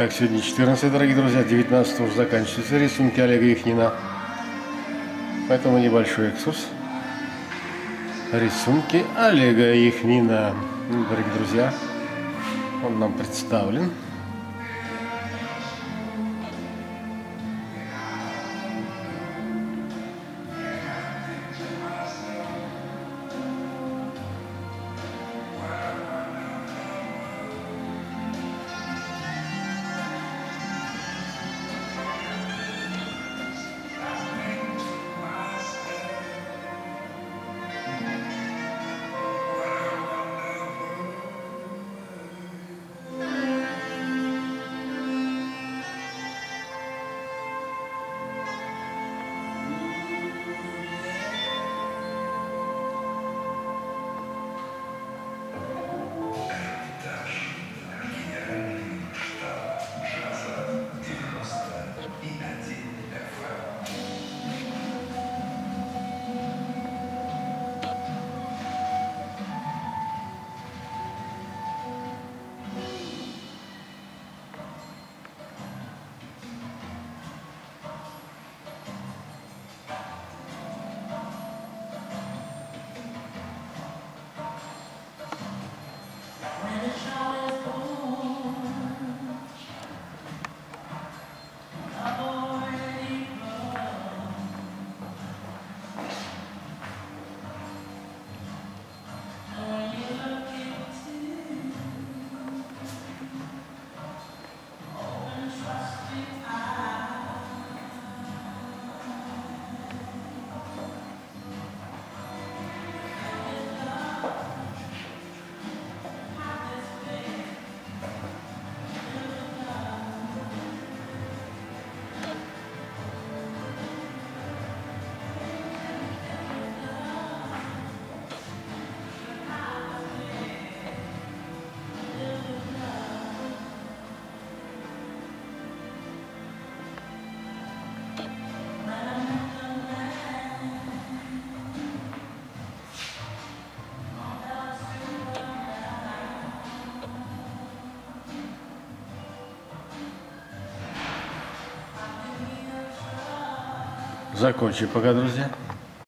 Так, сегодня 14, дорогие друзья, 19 уже заканчивается рисунки Олега Ихнина. Поэтому небольшой экскурс. Рисунки Олега Ихнина. Дорогие друзья, он нам представлен. Закончим пока, друзья.